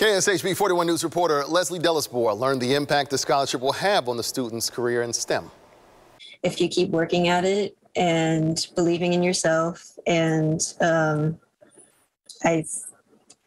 KSHB 41 News reporter Leslie Delasbour learned the impact the scholarship will have on the student's career in STEM. If you keep working at it and believing in yourself, and um, I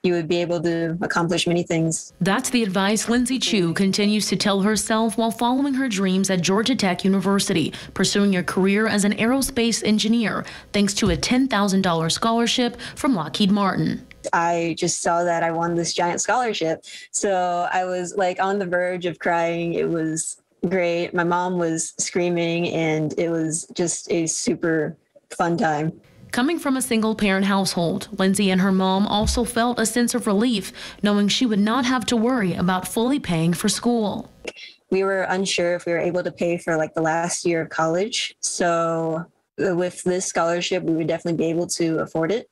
you would be able to accomplish many things. That's the advice Lindsey Chiu continues to tell herself while following her dreams at Georgia Tech University, pursuing a career as an aerospace engineer, thanks to a $10,000 scholarship from Lockheed Martin. I just saw that I won this giant scholarship. So I was like on the verge of crying. It was great. My mom was screaming, and it was just a super fun time. Coming from a single parent household, Lindsey and her mom also felt a sense of relief knowing she would not have to worry about fully paying for school. We were unsure if we were able to pay for like the last year of college. So uh, with this scholarship, we would definitely be able to afford it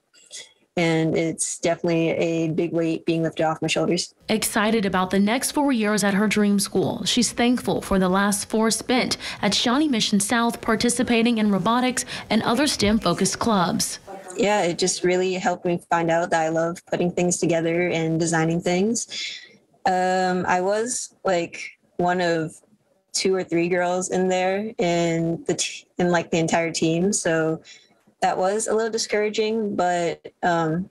and it's definitely a big weight being lifted off my shoulders. Excited about the next four years at her dream school, she's thankful for the last four spent at Shawnee Mission South participating in robotics and other STEM focused clubs. Yeah, it just really helped me find out that I love putting things together and designing things. Um, I was like one of two or three girls in there in the t- in like the entire team, so that was a little discouraging, but um,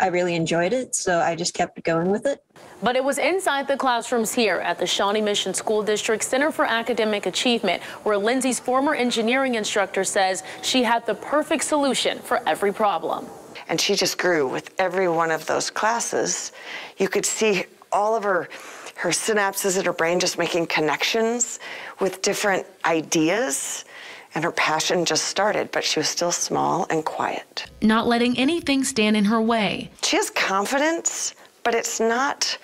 I really enjoyed it, so I just kept going with it. But it was inside the classrooms here at the Shawnee Mission School District Center for Academic Achievement where Lindsey's former engineering instructor says she had the perfect solution for every problem. And she just grew with every one of those classes. You could see all of her her synapses in her brain just making connections with different ideas and her passion just started, but she was still small and quiet. Not letting anything stand in her way. She has confidence, but it's not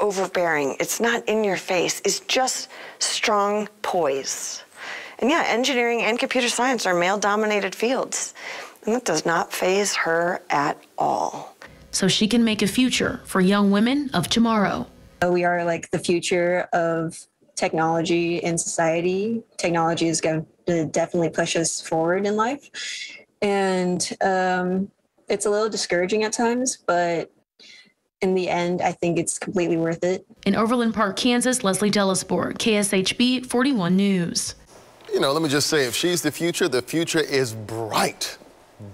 overbearing. It's not in your face. It's just strong poise. And yeah, engineering and computer science are male dominated fields. And that does not faze her at all. So she can make a future for young women of tomorrow. We are like the future of technology in society. Technology is going to definitely push us forward in life. And um, it's a little discouraging at times, but in the end, I think it's completely worth it. In Overland Park, Kansas, Leslie Delasbour, KSHB 41 News. You know, let me just say, if she's the future, the future is bright.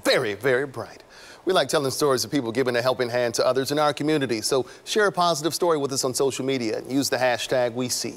Very, very bright. We like telling stories of people giving a helping hand to others in our community. So share a positive story with us on social media and use the hashtag We See You.